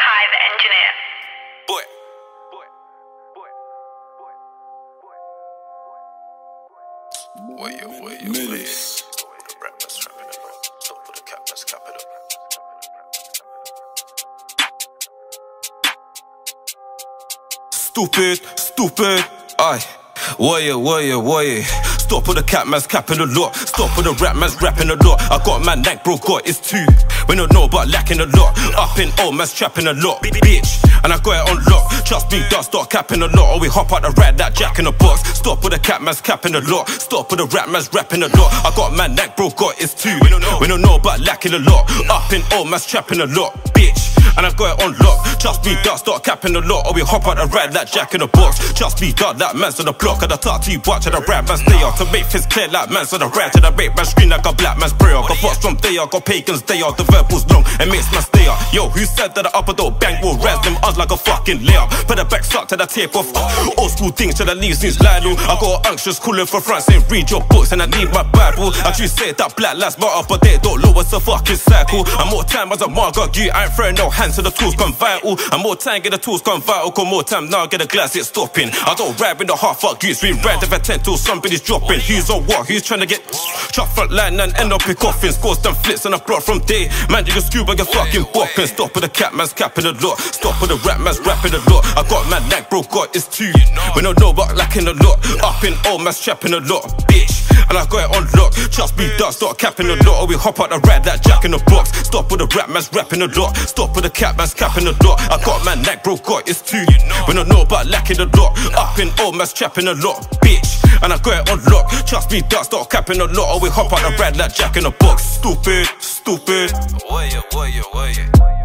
Kai the engineer. Boy. With the cap, let's cap it up. Stupid, stupid, aye. Warrior, warrior, warrior. Stop with the cap man's capping a lot. Stop with the rap man's rapping a lot. I got my neck, bro, got it's two. We don't know about lacking a lot. Up in old man's trapping a lot. Bitch, and I got it on lock. Trust me, don't start capping a lot. Or we hop out the rat that jack in the box. Stop with the cap man's capping a lot. Stop with the rap man's rapping a lot. I got my neck, bro, got it's two. We don't know. We don't know about lacking a lot. Up in old man's trapping a lot. Bitch and I've got it on lock. Trust me, dog, start capping a lot, or we hop out the ride like Jack in the box. Trust me, dog, that man's on the block, and I talk to you, watch, and the rap man stay out to make things clear like man's on the rant, and I make man scream like a black man's prayer. Got thoughts from day, I got pagans day out, the verbals long, and makes man stay out. Yo, who said that the upper door bang will res them odds like a fucking layup? Put the back suck to the tape off. Uh, old school things to the leaves since Lionel. I got anxious calling for France, saying read your books, and I need my Bible. I just say that black lives matter, but they don't what's a fucking cycle. I'm more time as a margot, you I ain't throwing no hands to the tools, come vital. And more time, get the tools come vital. Cause more time now, get a glass, it's stopping. I don't rap in the heart, fuck you. We rap if I tend till somebody's dropping. Who's on what? Who's trying to get chop front line and end up in coffins? Scores them flips and I brought from day. Man, you can scuba, get fucking bopping. Stop with the cat man's capping a lot. Stop with the rap man's rapping a lot. I got my neck, bro, got it's two. We don't know about lacking a lot. Up in old man's trapping a lot, bitch. And I got it on lock. Trust me, dog, start capping a lot. Or we hop out the ride that jack in the box. Stop with the rap man's rapping a lot. Stop with the cat man's capping a lot. I got my neck, bro, got it's two. We don't know about lacking a lot. Up in old man's trapping a lot, bitch. And I got it on lock. Trust me, dog, start capping a lot. Or we hop out the ride that jack in the box. Stupid, stupid. Warrior, warrior, warrior.